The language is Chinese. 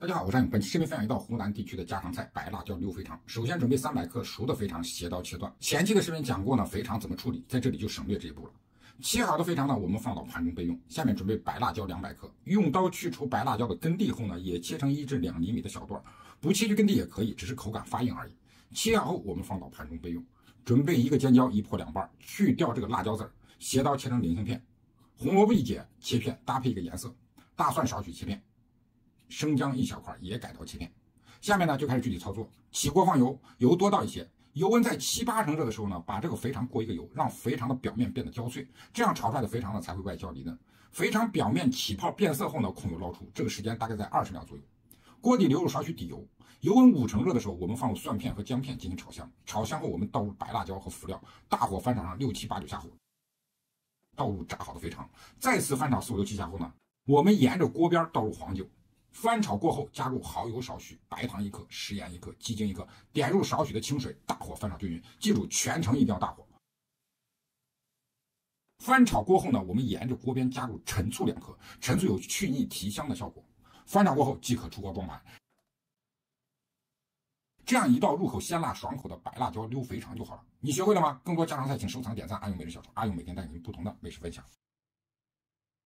大家好，我是安永。本期视频分享一道湖南地区的家常菜——白辣椒溜肥肠。首先准备三百克熟的肥肠，斜刀切断。前期的视频讲过呢，肥肠怎么处理，在这里就省略这一步了。切好的肥肠呢，我们放到盘中备用。下面准备白辣椒两百克，用刀去除白辣椒的根蒂后呢，也切成一至两厘米的小段，不切去根蒂也可以，只是口感发硬而已。切好后，我们放到盘中备用。准备一个尖椒，一破两半，去掉这个辣椒籽儿，斜刀切成菱形片。红萝卜一节，切片，搭配一个颜色。大蒜少许切片。生姜一小块也改刀切片，下面呢就开始具体操作。起锅放油，油多倒一些，油温在七八成热的时候呢，把这个肥肠过一个油，让肥肠的表面变得焦脆，这样炒出来的肥肠呢才会外焦里嫩。肥肠表面起泡变色后呢，控油捞出，这个时间大概在二十秒左右。锅底留入少许底油，油温五成热的时候，我们放入蒜片和姜片进行炒香。炒香后，我们倒入白辣椒和辅料，大火翻炒上六七八九下后，倒入炸好的肥肠，再次翻炒四五六七下后呢，我们沿着锅边倒入黄酒。翻炒过后，加入蚝油少许，白糖一克，食盐一克，鸡精一克，点入少许的清水，大火翻炒均匀。记住，全程一定要大火。翻炒过后呢，我们沿着锅边加入陈醋两克，陈醋有去腻提香的效果。翻炒过后即可出锅装盘。这样一道入口鲜辣爽口的白辣椒溜肥肠就好了。你学会了吗？更多家常菜，请收藏点赞。阿勇美食小厨，阿勇每天带给您不同的美食分享。